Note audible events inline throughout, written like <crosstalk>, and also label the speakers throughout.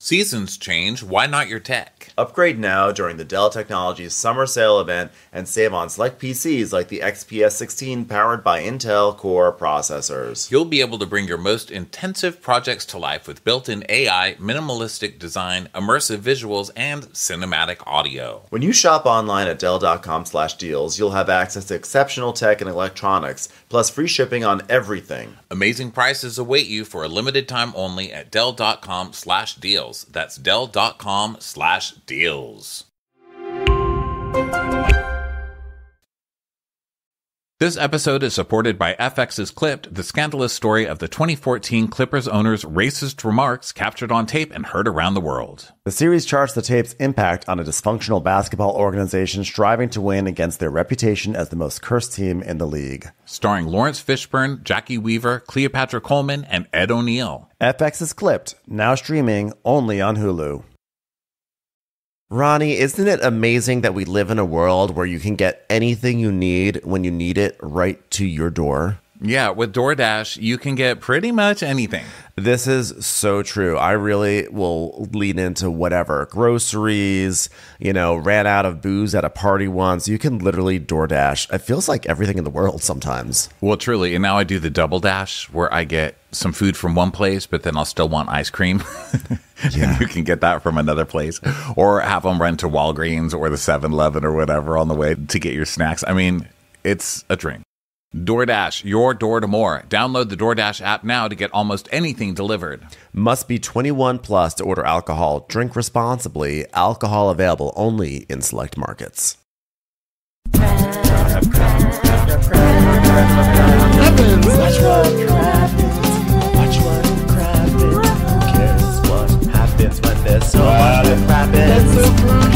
Speaker 1: Seasons change, why not your tech?
Speaker 2: Upgrade now during the Dell Technologies summer sale event and save on select PCs like the XPS 16 powered by Intel Core processors.
Speaker 1: You'll be able to bring your most intensive projects to life with built in AI, minimalistic design, immersive visuals, and cinematic audio.
Speaker 2: When you shop online at Dell.com/slash deals, you'll have access to exceptional tech and electronics, plus free shipping on everything.
Speaker 1: Amazing prices await you for a limited time only at Dell.com/deals. That's Dell.com/deals. This episode is supported by FX's Clipped, the scandalous story of the 2014 Clippers owner's racist remarks captured on tape and heard around the world.
Speaker 2: The series charts the tape's impact on a dysfunctional basketball organization striving to win against their reputation as the most cursed team in the league.
Speaker 1: Starring Laurence Fishburne, Jacki Weaver, Cleopatra Coleman, and Ed O'Neill.
Speaker 2: FX is Clipped, now streaming only on Hulu. Ronnie, isn't it amazing that we live in a world where you can get anything you need when you need it right to your door?
Speaker 1: Yeah, with DoorDash, you can get pretty much anything.
Speaker 2: This is so true. I really will lean into whatever groceries, you know, ran out of booze at a party once. You can literally DoorDash. It feels like everything in the world sometimes.
Speaker 1: Well, truly. And now I do the double dash where I get some food from one place, but then I'll still want ice cream. <laughs>
Speaker 2: Yeah.
Speaker 1: you can get that from another place or have them run to Walgreens or the 7 Eleven or whatever on the way to get your snacks. I mean, it's a dream. DoorDash, your door to more. Download the DoorDash app now to get almost anything delivered.
Speaker 2: Must be 21 plus to order alcohol. Drink responsibly. Alcohol available only in select markets.
Speaker 3: happens? Happens when there's so much that happens?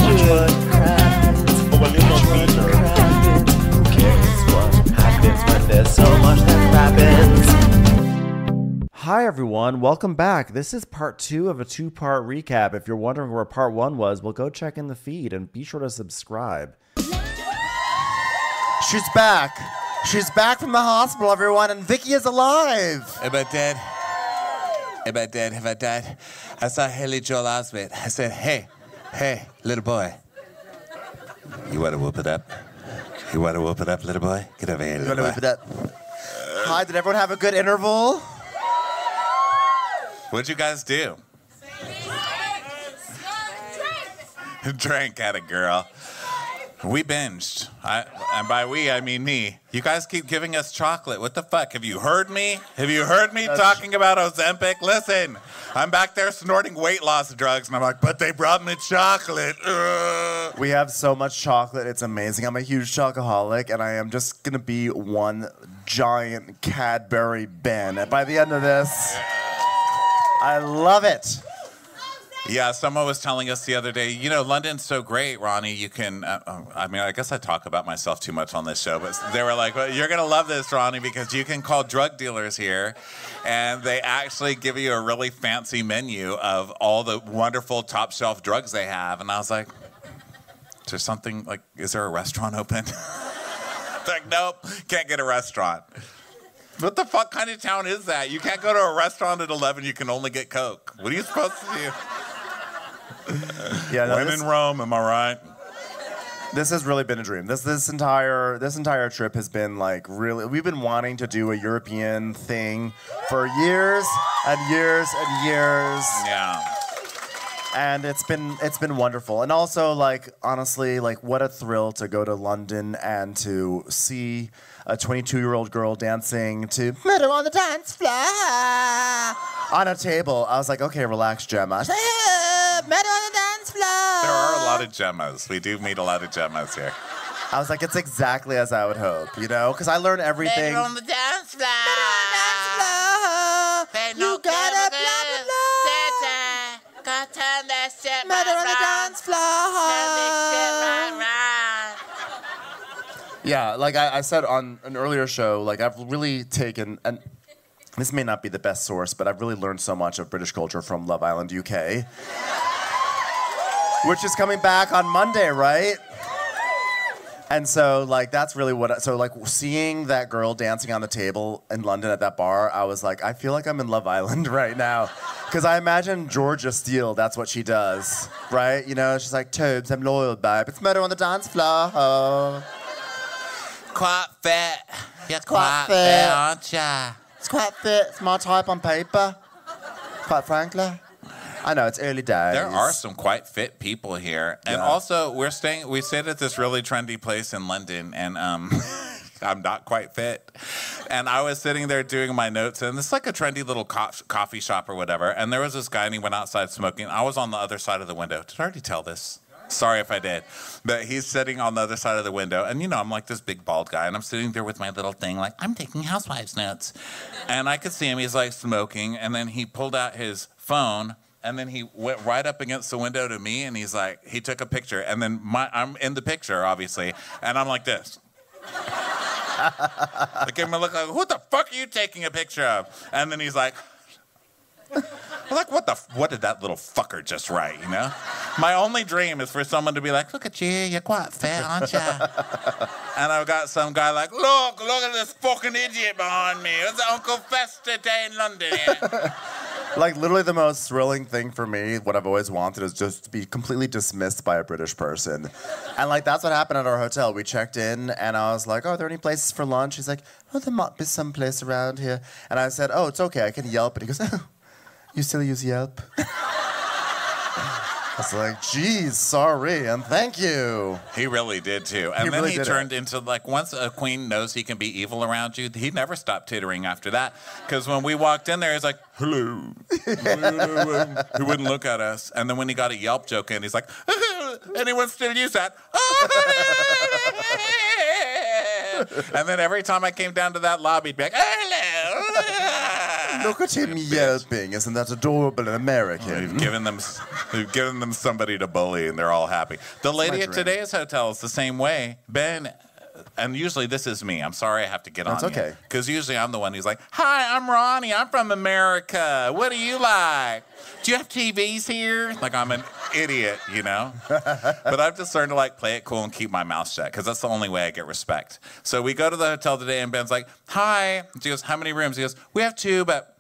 Speaker 3: Watch what happens. Watch what happens. Who cares what happens when there's so much that happens?
Speaker 2: Hi, everyone. Welcome back. This is part two of a two part recap. If you're wondering where part one was, well, go check in the feed and be sure to subscribe. She's back. She's back from the hospital, everyone, and Vicki is alive.
Speaker 4: Am I dead? Am I dead? Have I died? I saw Haley Joel Osment. I said, hey, hey, little boy. You want to whoop it up? You want to whoop it up, little boy? Get over here, little boy.
Speaker 2: Hi, did everyone have a good interval?
Speaker 1: What'd you guys do? <laughs> Drank at a girl. We binged. I, and by we, I mean me. You guys keep giving us chocolate. What the fuck? Have you heard me? Have you heard me talking about Ozempic? Listen, I'm back there snorting weight loss drugs, and I'm like, but they brought me chocolate. Ugh.
Speaker 2: We have so much chocolate. It's amazing. I'm a huge chocoholic, and I am just going to be one giant Cadbury bin. And by the end of this, I love it.
Speaker 1: Yeah, someone was telling us the other day, you know, London's so great, Ronnie. You can, uh, uh, I mean, I guess I talk about myself too much on this show, but they were like, well, you're going to love this, Ronnie, because you can call drug dealers here and they actually give you a really fancy menu of all the wonderful top shelf drugs they have. And I was like, is there something like, is there a restaurant open? <laughs> like, nope, can't get a restaurant. What the fuck kind of town is that? You can't go to a restaurant at 11, you can only get Coke. What are you supposed to do? <laughs>
Speaker 2: Yeah, no,
Speaker 1: when
Speaker 2: this,
Speaker 1: in Rome, am I right?
Speaker 2: this has really been a dream. This this entire this entire trip has been like really. We've been wanting to do a European thing for years and years and years.
Speaker 1: Yeah.
Speaker 2: and it's been it's been wonderful and also like honestly like what a thrill to go to london and to see a 22 year old girl dancing to on the dance floor on a table i was like okay relax gemma <laughs>
Speaker 1: lot of gemmas. We do meet a lot of gemmas here.
Speaker 2: i was like it's exactly as i would hope you know because i learned everything
Speaker 4: on the dance floor.
Speaker 2: you gotta blah blah blah
Speaker 4: Go turn that shit
Speaker 2: meadow on the dance floor Yeah, like I, I said on an earlier show, like I've really taken and this may not be the best source, but I've really learned so much of British culture from Love Island UK. Which is coming back on Monday, right? And so like that's really what I, so like seeing that girl dancing on the table in London at that bar, I was like, I feel like I'm in Love Island <laughs> right now. Because I imagine Georgia Steel, that's what she does, right? You know, she's like, Tobes, I'm loyal, babe. It's murder on the dance floor. Oh.
Speaker 4: Quite fit. You're
Speaker 2: Quite
Speaker 4: quite,
Speaker 2: fit.
Speaker 4: fit, aren't ya?
Speaker 2: It's quite fit. It's my type on paper. Quite frankly. I know, it's early days.
Speaker 1: There are some quite fit people here, and
Speaker 2: Yeah.
Speaker 1: also we're staying. We stayed at this really trendy place in London, and um, <laughs> I'm not quite fit. And I was sitting there doing my notes, and it's like a trendy little co- coffee shop or whatever. And there was this guy, and he went outside smoking. I was on the other side of the window. Did I already tell this? Sorry if I did, but he's sitting on the other side of the window, and you know I'm like this big bald guy, and I'm sitting there with my little thing, like I'm taking housewives notes, and I could see him. He's like smoking, and then he pulled out his phone, and then he went right up against the window to me, and he's like, he took a picture, and then my I'm in the picture obviously, and I'm like this. I gave him a look like, who the fuck are you taking a picture of? And then he's like, I'm like, what the, what did that little fucker just write, you know? My only dream is for someone to be like, look at you, you're quite fit, aren't you? and I've got some guy like, look, look at this fucking idiot behind me. It's Uncle Fester Day in London.
Speaker 2: Like literally the most thrilling thing for me, what I've always wanted is just to be completely dismissed by a British person. And like that's what happened at our hotel. We checked in and I was like, Oh, are there any places for lunch? He's like, Oh, there might be some place around here. And I said, Oh, it's okay, I can Yelp. And he goes, <laughs> you still use Yelp? <laughs> I was like, geez, sorry, and thank you.
Speaker 1: He really did too. And
Speaker 2: He
Speaker 1: then
Speaker 2: really
Speaker 1: he
Speaker 2: did it.
Speaker 1: turned into like once a queen knows he can be evil around you, he never stopped tittering after that. Because when we walked in there, he's like, "Hello," <laughs> he wouldn't look at us. And then when he got a Yelp joke in, he's like, <laughs> "Anyone still use that?" and then every time I came down to that lobby, he'd be like, "Hello."
Speaker 2: Look at him yelping. Isn't that adorable and American?
Speaker 1: We've given them, we've given them somebody to bully, and they're all happy. The lady at
Speaker 2: dream.
Speaker 1: today's hotel is the same way. Ben, and usually this is me. I'm sorry I have to get
Speaker 2: That's
Speaker 1: on
Speaker 2: okay.
Speaker 1: Because usually I'm the one who's like, "Hi, I'm Ronnie. I'm from America. What do you like? Do you have TVs here?" Like I'm an idiot, you know. <laughs> but I've just learned to like play it cool and keep my mouth shut because that's the only way I get respect. So we go to the hotel today, and Ben's like, "Hi." She goes, "How many rooms?" He goes, "We have two, but."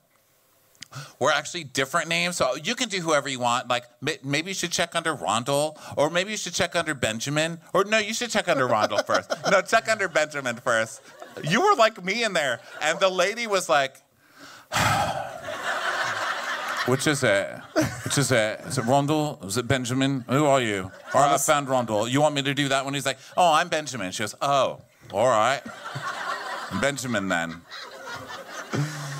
Speaker 1: We're actually different names, so you can do whoever you want. Like maybe you should check under Rondell, or maybe you should check under Benjamin, or no, you should check under Rondell first. No, check under Benjamin first. You were like me in there, and the lady was like, <sighs> "Which is it? Which is it? Is it Rondell? Is it Benjamin? Who are you? All right, I found Rondell. You want me to do that one?" He's like, "Oh, I'm Benjamin." She goes, "Oh, all right, <laughs> Benjamin then."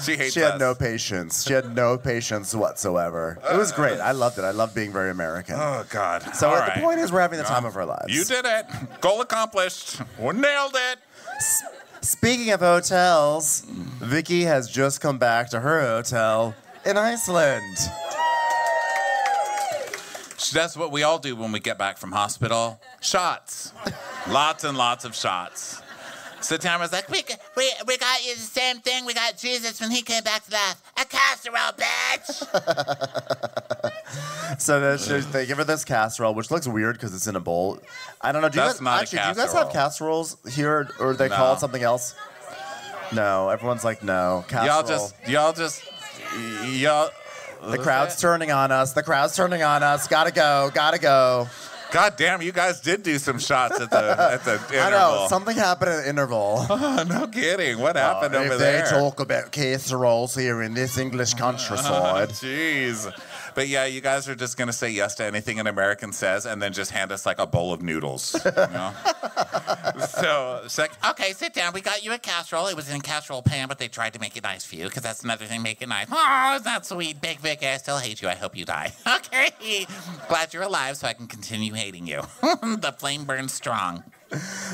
Speaker 1: She hates
Speaker 2: She had
Speaker 1: us.
Speaker 2: no patience. She had no patience whatsoever. It was great. I loved it. I love being very American.
Speaker 1: Oh God!
Speaker 2: so
Speaker 1: All
Speaker 2: the point is, we're having the time of our lives.
Speaker 1: You did it. Goal accomplished. We nailed it.
Speaker 2: Speaking of hotels, Vicki has just come back to her hotel in Iceland.
Speaker 1: That's what we all do when we get back from hospital. Shots. lots and lots of shots. So Tamra's like, we, got- we, we got you the same thing we got Jesus when he came back to life. A casserole, bitch. <laughs>
Speaker 2: So then she, they give her this casserole, which looks weird because it's in a bowl. I don't know. Do you
Speaker 1: That's
Speaker 2: guys,
Speaker 1: not a
Speaker 2: actually, do you guys have casseroles here, or are they call
Speaker 1: No.
Speaker 2: it something else? No, everyone's like, no. Casserole.
Speaker 1: y'all just, y'all just, y'all.
Speaker 2: the crowd's turning on us. The crowd's turning on us. Gotta go. Gotta go.
Speaker 1: God damn, you guys did do some shots at the <laughs> at the interval.
Speaker 2: I know something happened at the interval. <laughs>
Speaker 1: Oh, no kidding. What uh, happened
Speaker 2: if
Speaker 1: over
Speaker 2: they
Speaker 1: there?
Speaker 2: talk about casseroles here in this English countryside. <laughs>
Speaker 1: Jeez. But yeah, you guys are just gonna say yes to anything an American says, and then just hand us like a bowl of noodles. You know? <laughs> so it's like, okay, sit down. We got you a casserole. It was in a casserole pan, but they tried to make it nice for you because that's another thing, make it nice. Oh, it's not sweet, Big Vic. I still hate you. I hope you die. <laughs> Okay, glad you're alive, so I can continue hating you. <laughs> the flame burns strong.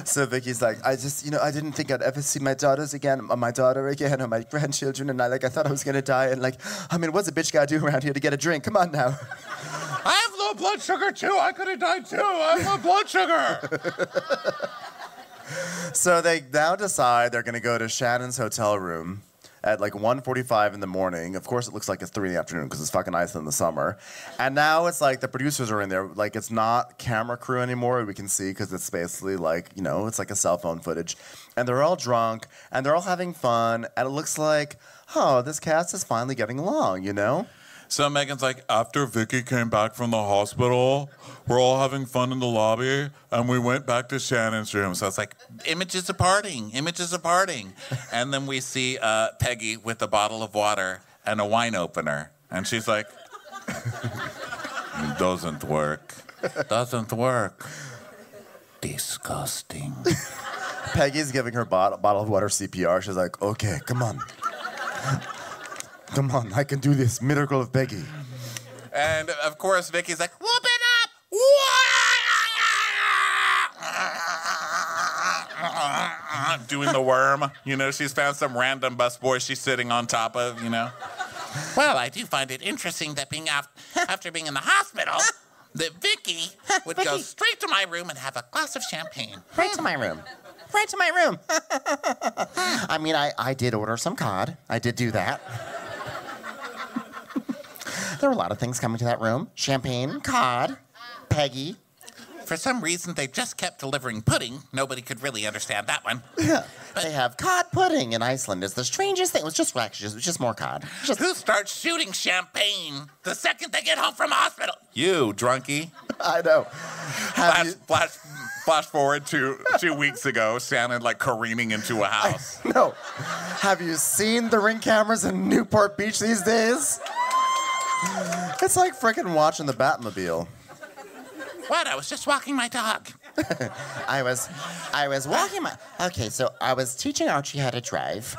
Speaker 2: So Vicki's like, I just, you know, I didn't think I'd ever see my daughters again, or my daughter again, or my grandchildren, and I like, I thought I was gonna die, and like, I mean, what's a bitch gotta do around here to get a drink? Come on now. <laughs>
Speaker 1: I have low blood sugar too. I could have died too. I have low blood sugar. <laughs>
Speaker 2: So they now decide they're gonna go to Shannon's hotel room at like 1.45 in the morning. Of course, it looks like it's 3 in the afternoon because it's fucking Iceland in the summer. And now it's like the producers are in there. Like it's not camera crew anymore. We can see because it's basically like, you know, it's like a cell phone footage. And they're all drunk and they're all having fun. And it looks like, oh, this cast is finally getting along, you know?
Speaker 1: So Megan's like, after Vicki came back from the hospital, we're all having fun in the lobby, and we went back to Shannon's room. So it's like, images of parting, images of parting. <laughs> and then we see uh, Peggy with a bottle of water and a wine opener. And she's like, it doesn't work. Doesn't work. Disgusting.
Speaker 2: Peggy's giving her bottle, bottle of water CPR. She's like, okay, come on. Come on, I can do this. Miracle of Peggy.
Speaker 1: And of course, Vicki's like, whoop it up! <laughs> Doing the worm. You know, she's found some random busboy she's sitting on top of, you know. Well, I do find it interesting that being af- after being in the hospital, that Vicki would go straight to my room and have a glass of champagne.
Speaker 5: Right to my room. Right to my room. <laughs> I mean, I, I did order some cod. I did do that. There were a lot of things coming to that room champagne, cod, Peggy.
Speaker 1: For some reason, they just kept delivering pudding. Nobody could really understand that one. Yeah. <laughs>
Speaker 5: They have cod pudding in Iceland. It's the strangest thing. It was just actually just, it was just more cod. Just,
Speaker 1: Who starts shooting champagne the second they get home from hospital? You, drunkie.
Speaker 2: I know. Have
Speaker 1: Flash,
Speaker 2: you,
Speaker 1: flash, flash forward to two weeks ago, Shannon like careening into a house.
Speaker 2: no. Have you seen the ring cameras in Newport Beach these days? It's like freaking watching the Batmobile.
Speaker 1: what? I was just walking my dog. <laughs>
Speaker 5: I was, I was walking my. Okay, so I was teaching Archie how to drive,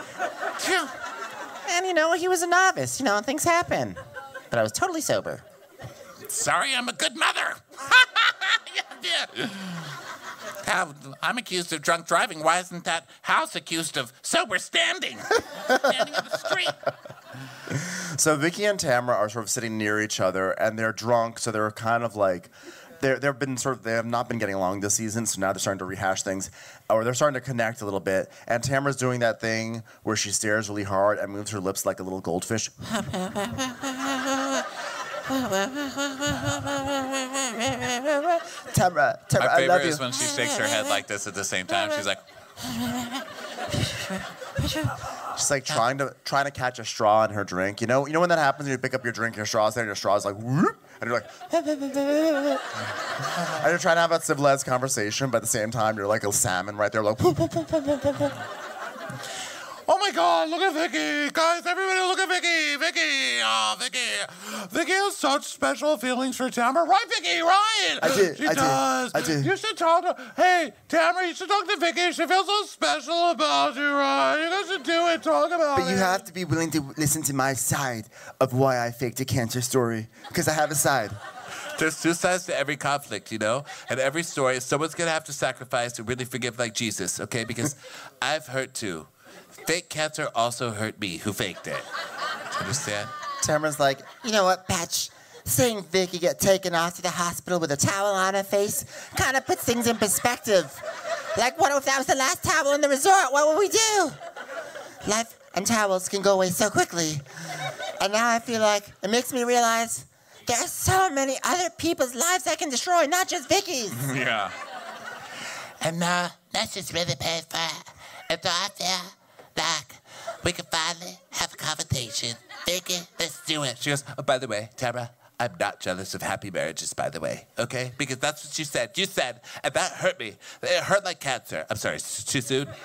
Speaker 5: and you know he was a novice. You know things happen, but I was totally sober.
Speaker 1: Sorry, I'm a good mother. <laughs> How- I'm accused of drunk driving. Why isn't that house accused of sober standing? <laughs> standing in the street.
Speaker 2: So Vicki and Tamra are sort of sitting near each other, and they're drunk, so they're kind of like. They're, they've been sort of they have not been getting along this season, so now they're starting to rehash things, or they're starting to connect a little bit. And Tamra's doing that thing where she stares really hard and moves her lips like a little goldfish. Tamra, Tamra,
Speaker 1: My
Speaker 2: I love
Speaker 1: favorite
Speaker 2: you.
Speaker 1: is when she shakes her head like this at the same time. She's like, <laughs>
Speaker 2: She's like trying to trying to catch a straw in her drink. You know, you know when that happens you pick up your drink, your straw's there, and your straw's like whoop, and you're like, <laughs> and you're trying to have a civilized conversation, but at the same time you're like a salmon right there, like
Speaker 1: Oh my God! Look at Vicki, guys! Everybody, look at Vicki! Vicki! Oh, Vicki! Vicki has such special feelings for Tamra, right, Vicki? Right?
Speaker 2: I did,
Speaker 1: She
Speaker 2: I did,
Speaker 1: does.
Speaker 2: I did.
Speaker 1: You should talk to. Hey, Tamra, you should talk to Vicki. She feels so special about you, right? You guys should do it. Talk about
Speaker 2: But
Speaker 1: it.
Speaker 2: you have to be willing to listen to my side of why I faked a cancer story, because I have a side.
Speaker 1: There's two sides to every conflict, you know? And every story, someone's gonna have to sacrifice to really forgive like Jesus, okay? Because <laughs> I've hurt too. Fake cancer also hurt me, who faked it. Understand?
Speaker 5: Tamra's like, you know what, Patch? Seeing Vicki get taken off to the hospital with a towel on her face kind of puts things in perspective. Like, what if that was the last towel in the resort? What would we do? Life and towels can go away so quickly. And now I feel like it makes me realize there are so many other people's lives I can destroy, not just Vicki's. <laughs>
Speaker 1: Yeah.
Speaker 6: And uh, that's just really paid for. And so I feel like we can finally have a conversation. Vicki, let's do it.
Speaker 1: She goes, oh, by the way, Tamra, I'm not jealous of happy marriages, by the way, okay? Because that's what you said. You said, and that hurt me. It hurt like cancer. I'm sorry, too soon? <laughs>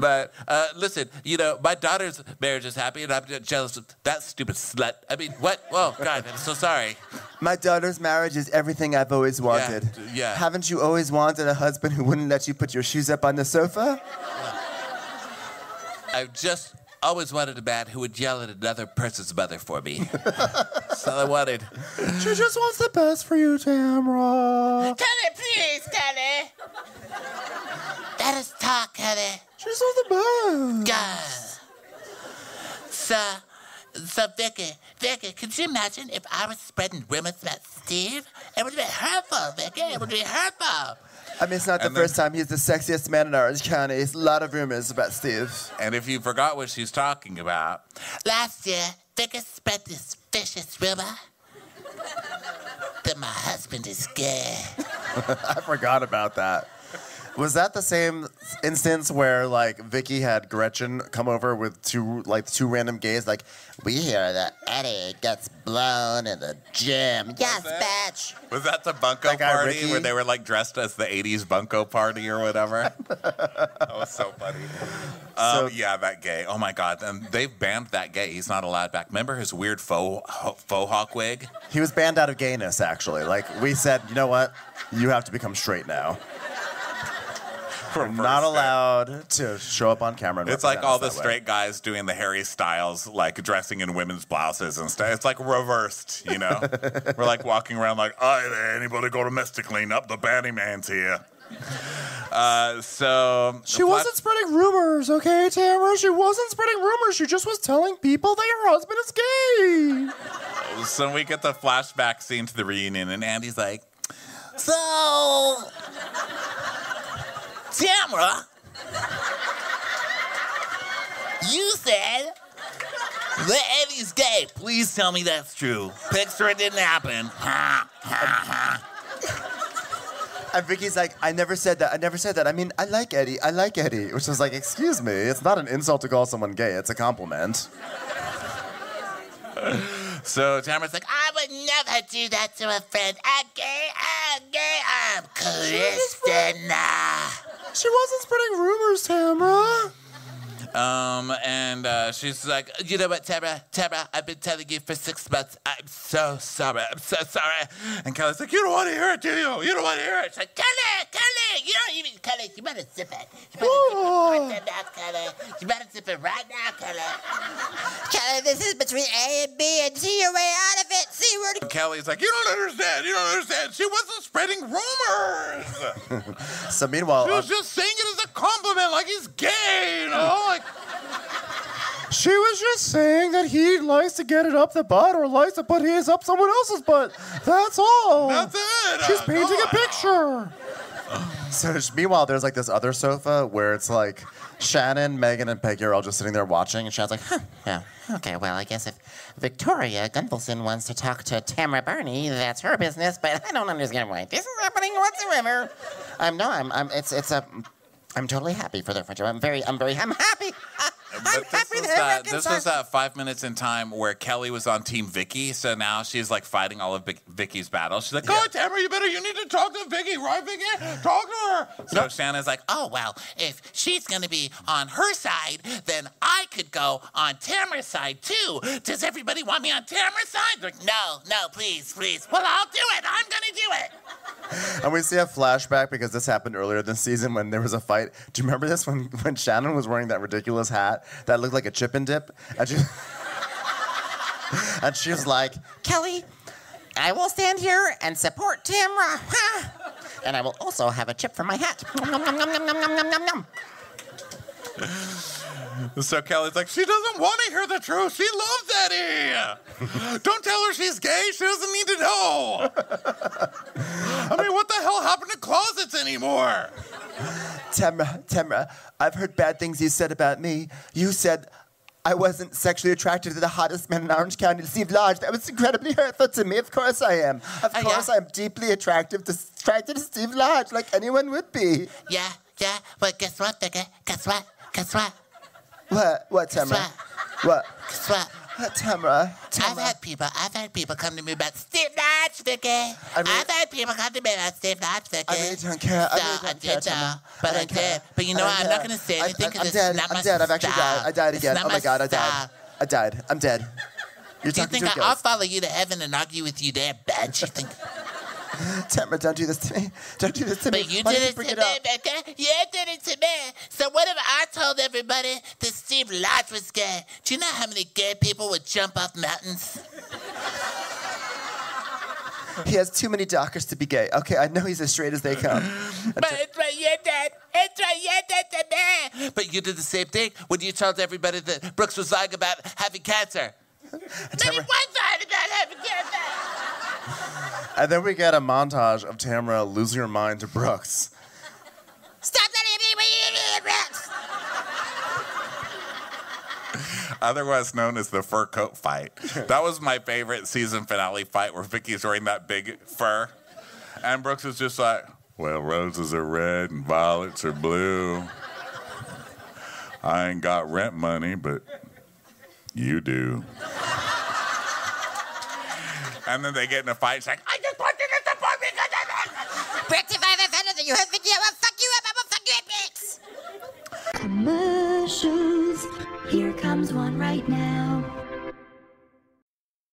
Speaker 1: but uh, listen, you know, my daughter's marriage is happy, and I'm not jealous of that stupid slut. I mean, what? Whoa, God, I'm so sorry.
Speaker 2: My daughter's marriage is everything I've always wanted.
Speaker 1: d- yeah.
Speaker 2: Haven't you always wanted a husband who wouldn't let you put your shoes up on the sofa?
Speaker 1: I've just always wanted a man who would yell at another person's mother for me. <laughs> That's all I wanted.
Speaker 2: She just wants the best for you, Tamra.
Speaker 6: Kelly, please, Kelly. Let us talk, Kelly.
Speaker 2: She just wants the best.
Speaker 6: God. So, so Vicki, Vicki, could you imagine if I was spreading rumors about Steve? It would be hurtful, Vicki. It would be hurtful.
Speaker 2: I mean, it's not the
Speaker 1: And then-
Speaker 2: first time he's the sexiest man in Orange County. It's a lot of rumors about Steve.
Speaker 1: And if you forgot what she's talking about,
Speaker 6: Last year, Vicki spread this vicious rumor that my husband is gay. <laughs>
Speaker 2: I forgot about that. Was that the same instance where like Vicki had Gretchen come over with two like two random gays? Like
Speaker 5: We hear that Eddie gets blown in the gym. Yes, bitch.
Speaker 1: Was that the Bunko
Speaker 2: That guy,
Speaker 1: party
Speaker 2: Ricky?
Speaker 1: where they were like dressed as the 80s Bunko party or whatever? <laughs> that was so funny. Um,
Speaker 2: So-
Speaker 1: yeah, that gay. Oh my God. And they've banned that gay. He's not allowed back. Remember his weird faux, faux hawk wig?
Speaker 2: he was banned out of gayness. Actually, like we said, you know what? You have to become straight now. <laughs>
Speaker 1: From
Speaker 2: Not allowed to show up on camera.
Speaker 1: It's like all the
Speaker 2: that way.
Speaker 1: straight guys doing the Harry Styles, like dressing in women's blouses and stuff. It's like reversed, you know? <laughs> We're like walking around like, hi there, anybody got a mess to clean up? The batty man's here. <laughs> Uh, so
Speaker 2: She wasn't spreading rumors, okay, Tamra? She wasn't spreading rumors. She just was telling people that your husband is gay.
Speaker 1: So we get the flashback scene to the reunion, and Andy's like,
Speaker 6: So, Tamra, you said that Eddie's gay. Please tell me that's true. Picture it didn't happen. Ha, ha, ha.
Speaker 2: And Vicki's like, I never said that. I never said that. I mean, I like Eddie. I like Eddie. Which is like, excuse me. It's not an insult to call someone gay. It's a compliment.
Speaker 1: so Tamra's like,
Speaker 6: I would never do that to a friend. I'm gay, I'm gay, I'm Christina.
Speaker 2: She wasn't spreading rumors, Tamra.
Speaker 1: Um, and uh, she's like,
Speaker 6: You know what, Tara, Tara, I've been telling you for six months. I'm so sorry. I'm so sorry.
Speaker 1: and Kelly's like, you don't want to hear it, do you? You don't want to hear it.
Speaker 6: She's like, Kelly, Kelly, you don't even, Kelly, you better zip it. You better zip it right now, Kelly. You better zip it right now, Kelly.
Speaker 5: Kelly, this is between A and B and see your way out of it. See where to
Speaker 1: Kelly's like, you don't understand. You don't understand. She wasn't spreading rumors. <laughs>
Speaker 2: So meanwhile,
Speaker 1: She
Speaker 2: uh,
Speaker 1: was just saying it as a compliment, like he's gay, you know? Like,
Speaker 2: she was just saying that he likes to get it up the butt or likes to put his up someone else's butt. That's all.
Speaker 1: that's it.
Speaker 2: She's
Speaker 1: Uh,
Speaker 2: painting a picture. So meanwhile, there's like this other sofa where it's like Shannon, Megan, and Peggy are all just sitting there watching, and Shannon's like, huh.
Speaker 5: Yeah. Okay, well, I guess if Victoria Gunvalson wants to talk to Tamra Barney, that's her business, but I don't understand why this is happening whatsoever. I'm no, I'm, I'm, it's, it's a, I'm totally happy for their friendship. I'm very, I'm very, I'm happy. <laughs> I'm
Speaker 1: this
Speaker 5: happy
Speaker 1: was,
Speaker 5: that
Speaker 1: this was uh, five minutes in time where Kelly was on Team Vicki, so now she's like fighting all of Vic- Vicki's battles. She's like, "Go, Tamra, you better, you need to talk to Vicki, right, Vicki? Talk to her." So Shannon's like, "Oh,
Speaker 6: Oh, well, if she's going to be on her side, then I could go on Tamra's side too. Does everybody want me on Tamra's side? They're like, no, no, please, please. Well, I'll do it. I'm going to do it.
Speaker 2: And we see a flashback because this happened earlier this season when there was a fight. Do you remember this when, when Shannon was wearing that ridiculous hat that looked like a chip and dip? And she, <laughs> and she was like,
Speaker 5: Kelly, I will stand here and support. Ha! <laughs> And I will also have a chip for my hat. Nom, nom, nom, <laughs>
Speaker 1: So Kelly's like, she doesn't want to hear the truth. She loves Eddie. <laughs> Don't tell her she's gay. She doesn't need to know. I mean, what the hell happened to closets anymore?
Speaker 2: Tamra, Tamra, I've heard bad things you said about me. You said I wasn't sexually attracted to the hottest man in Orange County, Steve Lodge. That was incredibly hurtful to me. Of course I am. Of
Speaker 6: Uh, yeah.
Speaker 2: course I'm deeply attractive to, attracted to Steve Lodge, like anyone would be.
Speaker 6: Yeah, yeah. But guess what, Vicki? Guess what? Guess what?
Speaker 2: What? What, Tamra?
Speaker 6: What?
Speaker 2: What?
Speaker 6: What?
Speaker 2: What, Tamra?
Speaker 6: I've had people, I've had people come to me about Steve Lodge, Vicki.
Speaker 2: really-
Speaker 6: I've had people come to me about Steve Lodge, Vicki.
Speaker 2: I really don't care. I
Speaker 6: So,
Speaker 2: really don't
Speaker 6: I
Speaker 2: care,
Speaker 6: did,
Speaker 2: Tamra.
Speaker 6: but
Speaker 2: I
Speaker 6: I did. But you know what? I'm
Speaker 2: care.
Speaker 6: not going to say
Speaker 2: I-
Speaker 6: anything
Speaker 2: I,
Speaker 6: because
Speaker 2: I'm
Speaker 6: it's
Speaker 2: dead.
Speaker 6: not
Speaker 2: I'm
Speaker 6: my
Speaker 2: dead. I've actually died. I died again. Oh my
Speaker 6: my
Speaker 2: god, I died. I died. I'm dead. You're
Speaker 6: Do you think I, I'll follow you to heaven and argue with you there, bitch? You think? <laughs>
Speaker 2: Tamra, don't do this to me. Don't do this to me.
Speaker 6: But you
Speaker 2: Why
Speaker 6: did it
Speaker 2: bring
Speaker 6: to
Speaker 2: it
Speaker 6: me,
Speaker 2: up?
Speaker 6: Becca. You did it to me. So what if I told everybody that Steve Lodge was gay? Do you know how many gay people would jump off mountains?
Speaker 2: He has too many doctors to be gay. Okay, I know he's as straight as they come. <laughs>
Speaker 6: But it's right, you did. It's right, you did to me. But you did the same thing when you told everybody that Brooks was lying about having cancer. But he was lying about having cancer.
Speaker 2: And then we get a montage of Tamra losing her mind to Brooks.
Speaker 6: Stop letting me Brooks.
Speaker 1: Otherwise known as the fur coat fight. That was my favorite season finale fight where Vicki's wearing that big fur. And Brooks is just like, Well, roses are red and violets are blue. I ain't got rent money, but you do. And then they get in a fight. It's like, I just want you to support me because I'm
Speaker 6: Bricks, if I've offended that you have video, I'll fuck you up. I will fuck you up, Bricks.
Speaker 7: Commercials. Here comes one right now.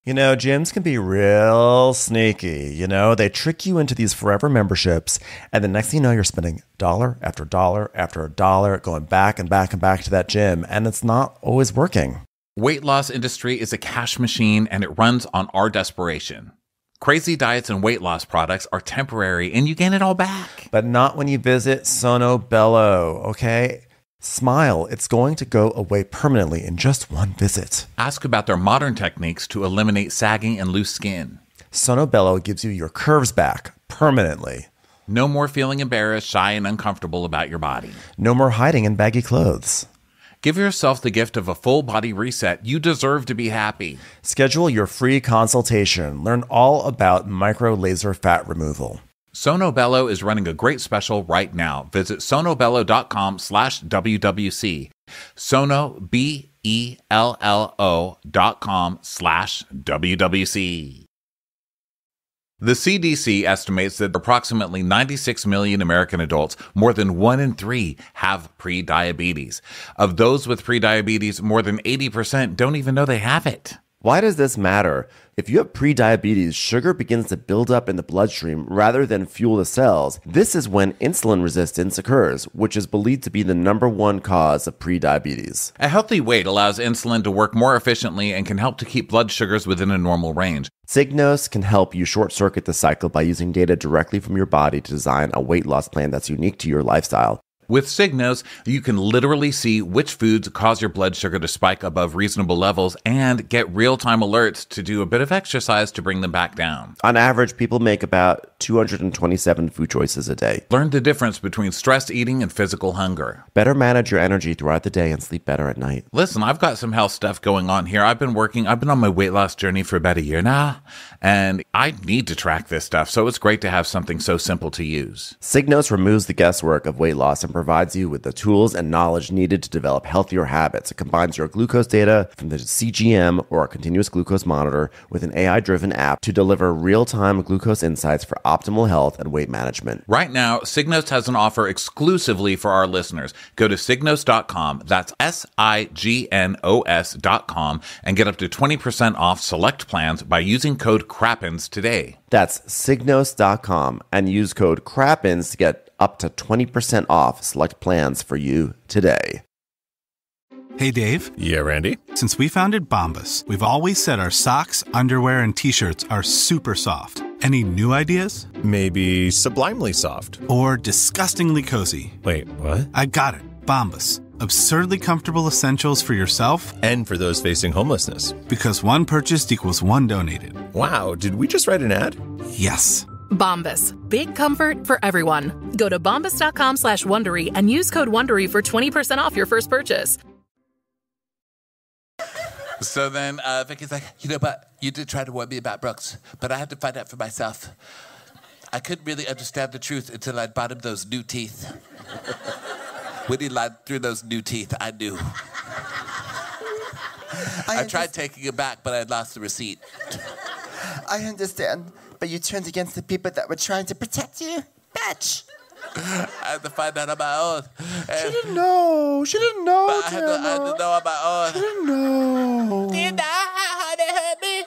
Speaker 3: You know, gyms can be real sneaky. You know, they trick you into these forever memberships, and the next thing you know, you're spending dollar after dollar after dollar going back and back and back to that gym, and it's not always working.
Speaker 1: Weight loss industry is a cash machine and it runs on our desperation. Crazy diets and weight loss products are temporary and you gain it all back.
Speaker 3: But not when you visit Sono Bello, okay? Smile, it's going to go away permanently in just one visit.
Speaker 1: Ask about their modern techniques to eliminate sagging and loose skin.
Speaker 3: Sono Bello gives you your curves back permanently.
Speaker 1: No more feeling embarrassed, shy, and uncomfortable about your body.
Speaker 3: No more hiding in baggy clothes.
Speaker 1: Give yourself the gift of a full body reset. You deserve to be happy.
Speaker 3: Schedule your free consultation. Learn all about micro laser fat removal.
Speaker 1: Sonobello is running a great special right now. Visit sonobello.com slash WWC. Sono, B E L L O dot com slash WWC. The CDC estimates that approximately 96 million American adults, more than one in three, have prediabetes. Of those with prediabetes, more than 80% don't even know they have it.
Speaker 8: Why does this matter? If you have prediabetes, sugar begins to build up in the bloodstream rather than fuel the cells. This is when insulin resistance occurs, which is believed to be the number one cause of prediabetes.
Speaker 1: A healthy weight allows insulin to work more efficiently and can help to keep blood sugars within a normal range.
Speaker 8: Signos can help you short circuit the cycle by using data directly from your body to design a weight loss plan that's unique to your lifestyle.
Speaker 1: With Signos, you can literally see which foods cause your blood sugar to spike above reasonable levels and get real time alerts to do a bit of exercise to bring them back down.
Speaker 8: On average, people make about 227 food choices a day.
Speaker 1: Learn the difference between stress eating and physical hunger.
Speaker 8: Better manage your energy throughout the day and sleep better at night.
Speaker 1: Listen, I've got some health stuff going on here. I've been working, I've been on my weight loss journey for about a year now, and I need to track this stuff. So it's great to have something so simple to use.
Speaker 8: Signos removes the guesswork of weight loss and provides you with the tools and knowledge needed to develop healthier habits. It combines your glucose data from the CGM or a continuous glucose monitor with an AI driven app to deliver real time glucose insights for optimal health and weight management.
Speaker 1: Right now, Signos has an offer exclusively for our listeners. Go to signos.com, that's S I G N O S.com, and get up to 20% off select plans by using code CRAPPENS today.
Speaker 8: That's signos.com and use code CRAPPENS to get up to 20% off select plans for you today.
Speaker 9: Hey Dave,
Speaker 10: Yeah, Randy.
Speaker 9: since we founded Bombas, we've always said our socks, underwear, and t shirts are super soft. Any new ideas?
Speaker 10: Maybe sublimely soft.
Speaker 9: Or disgustingly cozy?
Speaker 10: Wait, what?
Speaker 9: I got it. Bombas. Absurdly comfortable essentials for yourself
Speaker 10: And for those facing homelessness.
Speaker 9: because one purchased equals one donated.
Speaker 10: Wow, did we just write an ad?
Speaker 9: Yes.
Speaker 11: Bombas. Big comfort for everyone. Go to bombas.com slash Wondery and use code Wondery for 20% off your first purchase.
Speaker 2: So then uh, Vicki's like, you know, but you did try to warn me about Brooks, but I had to find out for myself. I couldn't really understand the truth until I'd bought him those new teeth. <laughs> when he lied through those new teeth, I knew. I, tried taking it back, but I'd lost the receipt.
Speaker 6: I understand, but you turned against the people that were trying to protect you? Bitch! <laughs>
Speaker 2: I had to find out on my own. And-
Speaker 3: didn't know. She didn't know.
Speaker 2: but I had, to, I had to know on my own.
Speaker 3: didn't know.
Speaker 2: Do you know how hard it hurt me?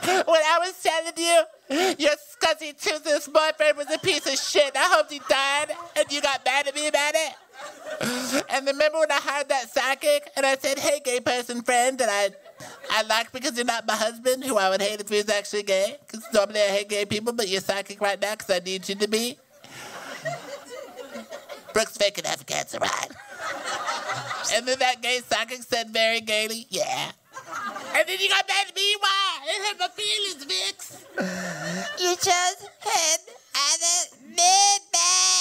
Speaker 2: When I was telling you your scuzzy toothless boyfriend was a piece of shit. I hope he died and you got mad at me about it. And remember when I hired that psychic and I said, hey, gay person friend and I I like because you're not my husband, who I would hate if he was actually gay. Because normally I hate gay people, but you're psychic right now because I need you to be. Brooks faking have cancer, right? And then that gay psychic said very gaily, yeah. And then you got mad at me. Why? It hurt my feelings, Vix.
Speaker 6: You just hit at the mid-bench.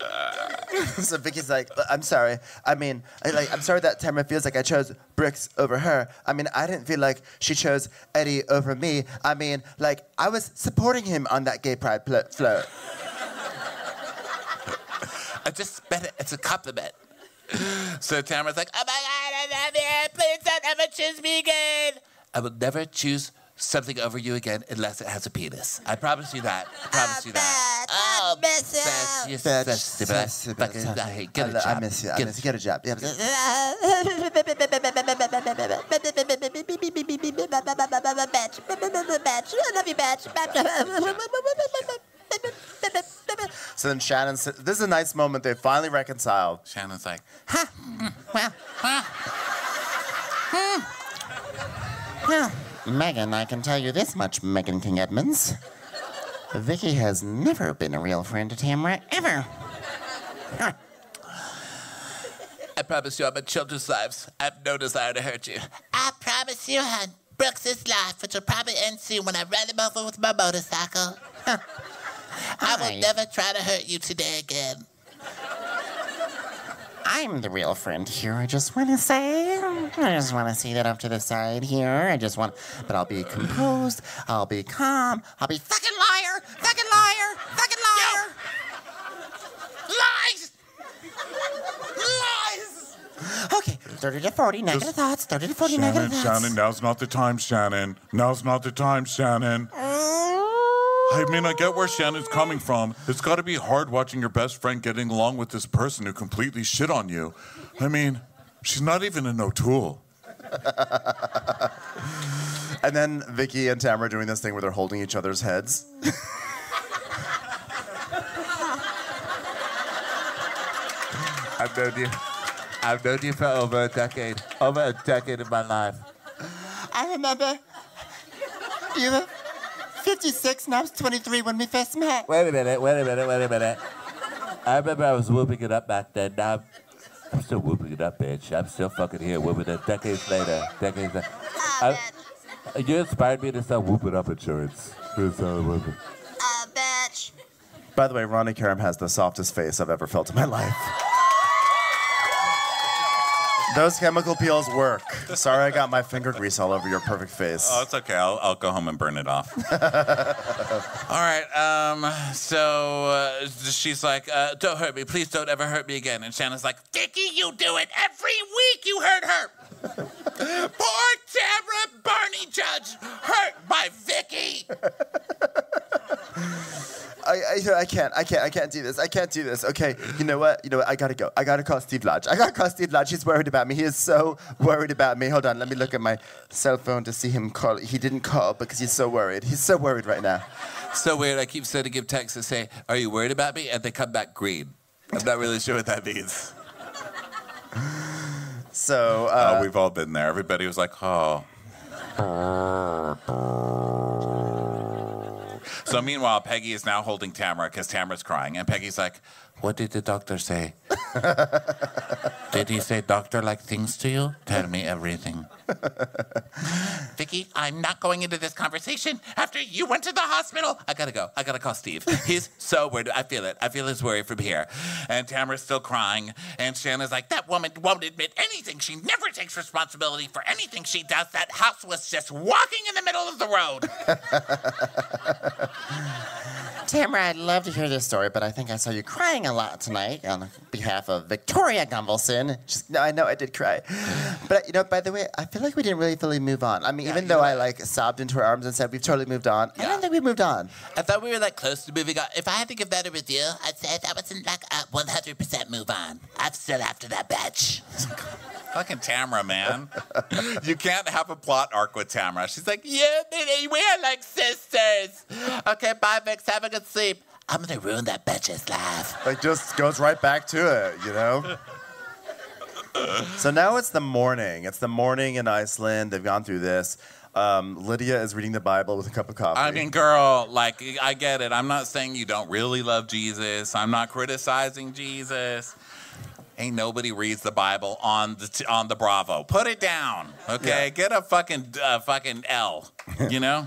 Speaker 6: <laughs>
Speaker 2: so Vicki's like, uh, I'm sorry. I mean, I, like, I'm sorry that Tamra feels like I chose Brooks over her. I mean, I didn't feel like she chose Eddie over me. I mean, like, I was supporting him on that gay pride pl- float. <laughs>
Speaker 6: I just bet it, it's a compliment. <laughs> So Tamra's like, oh my God, I love you. Please don't ever choose me again. I will never choose something over you again unless it has a penis. I promise you that. I ah, promise you that. Oh,
Speaker 5: miss you.
Speaker 6: Beth, you're
Speaker 2: Bitch,
Speaker 6: such stupid.
Speaker 2: so stupid.
Speaker 6: Fucking- I hate- Get a
Speaker 2: I,
Speaker 6: job.
Speaker 2: I miss you. I
Speaker 6: Get-
Speaker 2: miss you. Get a job. Yeah.
Speaker 5: Batch. Batch. I love you, Batch.
Speaker 2: So then Shannon, s- this is a nice moment. They finally reconciled.
Speaker 1: Shannon's like,
Speaker 5: Well, well, hmm. Megan, I can tell you this much, Megan King Edmonds. Vicki has never been a real friend to Tamra, ever.
Speaker 6: I promise you, I'm in children's lives. I have no desire to hurt you.
Speaker 5: I promise you, hon, Brooks's life, which will probably end soon when I run him over with my motorcycle.
Speaker 6: I will never try to hurt you today again.
Speaker 5: I'm the real friend here. I just want to say, I just want to see that up to the side here. I just want, but I'll be composed. I'll be calm. I'll be fucking liar, fucking liar, fucking liar.
Speaker 6: Lies! Lies!
Speaker 5: Okay, 30 to 40 negative thoughts. 30 to 40
Speaker 12: Shannon,
Speaker 5: negative thoughts.
Speaker 12: Shannon, now's not the time, Shannon. Now's not the time, Shannon. Mm, I mean, I get where Shannon's coming from. It's got to be hard watching your best friend getting along with this person who completely shit on you. I mean, she's not even an O'Toole. <laughs>
Speaker 2: And then Vicki and Tamra doing this thing where they're holding each other's heads. <laughs>
Speaker 6: I've known you. I've known you for over a decade. Over a decade of my life.
Speaker 5: I remember you were 56 and I was 23 when we first met.
Speaker 6: Wait a minute, wait a minute, wait a minute. I remember I was whooping it up back then. Now I'm, I'm still whooping it up, bitch. I'm still fucking here whooping it decades later. Decades later. I, you inspired me to start whooping up insurance. To start whooping.
Speaker 5: Uh, bitch.
Speaker 2: By the way, Ronnie Karam has the softest face I've ever felt in my life. Those chemical peels work. Sorry I got my finger grease all over your perfect face.
Speaker 1: oh, it's okay. I'll, I'll go home and burn it off. <laughs> All right. Um. So uh, she's like, uh, "Don't hurt me, please. Don't ever hurt me again." And Shannon's like,
Speaker 6: Vicki, you do it every week. You hurt her. <laughs> Poor Tamra Barney Judge hurt by Vicki. <laughs>
Speaker 2: I, I, I can't, I can't, I can't do this. I can't do this. Okay, you know what? You know what? I gotta go. I gotta call Steve Lodge. I gotta call Steve Lodge. He's worried about me. He is so worried about me. Hold on, let me look at my cell phone to see him call. He didn't call because he's so worried. He's so worried right now.
Speaker 6: So weird. I keep sending him texts and say, "Are you worried about me?" And they come back green.
Speaker 1: I'm not really sure what that means. <sighs>
Speaker 2: So,
Speaker 1: Oh,
Speaker 2: uh,
Speaker 1: we've all been there. Everybody was like, "Oh." <laughs> So meanwhile, Peggy is now holding Tamra because Tamra's crying, and Peggy's like, "What did the doctor say? <laughs> did he say doctor like things to you? Tell me everything." <laughs>
Speaker 6: Vicki, I'm not going into this conversation after you went to the hospital.
Speaker 1: I gotta go. I gotta call Steve. He's so worried. I feel it. I feel his worry from here. And Tamra's still crying. And Shannon's like,
Speaker 6: That woman won't admit anything. She never takes responsibility for anything she does. That house was just walking in the middle of the road. <laughs>
Speaker 5: Tamra, I'd love to hear this story, but I think I saw you crying a lot tonight on behalf of Victoria Gunvalson.
Speaker 2: just, no, I know I did cry. But, you know, by the way, I feel like we didn't really fully move on. I mean, even though I, like, sobbed into her arms and said, we've totally moved on, I don't think we moved on.
Speaker 6: I thought we were like close to moving on. If I had to give that a review, I'd say that wasn't like a 100% move on. I'm still after that bitch.
Speaker 1: Fucking Tamra, man. <laughs> you can't have a plot arc with Tamra. She's like, yeah, baby, we're like sisters.
Speaker 6: Okay, bye, Vix. Have a good sleep. I'm gonna ruin that bitch's life.
Speaker 2: Like, just goes right back to it, you know? so now it's the morning. It's the morning in Iceland. They've gone through this. Um, Lydia is reading the Bible with a cup of coffee.
Speaker 1: I mean, girl, like, I get it. I'm not saying you don't really love Jesus. I'm not criticizing Jesus. Ain't nobody reads the Bible on the t- on the Bravo. Put it down, okay?
Speaker 2: Yeah.
Speaker 1: Get a fucking uh, fucking L, you know?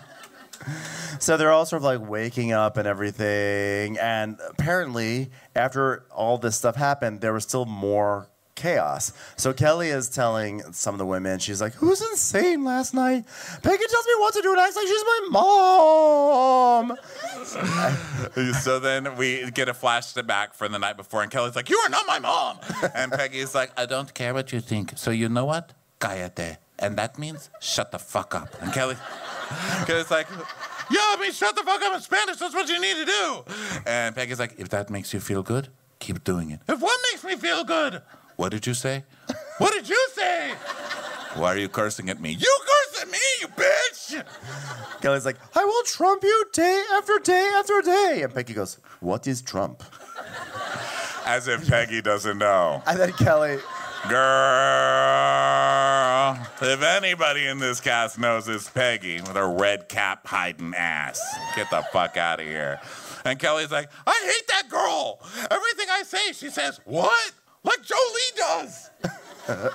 Speaker 2: So they're all sort of like waking up and everything. And apparently, after all this stuff happened, there was still more chaos. So Kelly is telling some of the women, she's like, Who's insane last night? Peggy tells me what to do and acts like she's my mom. <laughs>
Speaker 1: so then we get a flashback from the night before, and Kelly's like, "You are not my mom," and Peggy's like, "I don't care what you think. So you know what? Cállate, and that means shut the fuck up." And Kelly, <laughs> Kelly's like, yo, I mean, shut the fuck up in Spanish. That's what you need to do." And Peggy's like, "If that makes you feel good, keep doing it. If what makes me feel good? What did you say? <laughs> What did you say? Why are you cursing at me? You curse at me, you bitch!"
Speaker 2: Kelly's like, I will Trump you day after day after day. And Peggy goes, What is Trump?
Speaker 1: As if Peggy doesn't know.
Speaker 2: And then Kelly,
Speaker 1: Girl, if anybody in this cast knows it's Peggy with her red cap hiding ass, get the fuck out of here. And Kelly's like, I hate that girl. Everything I say, she says, what? Like Jolie does. <laughs>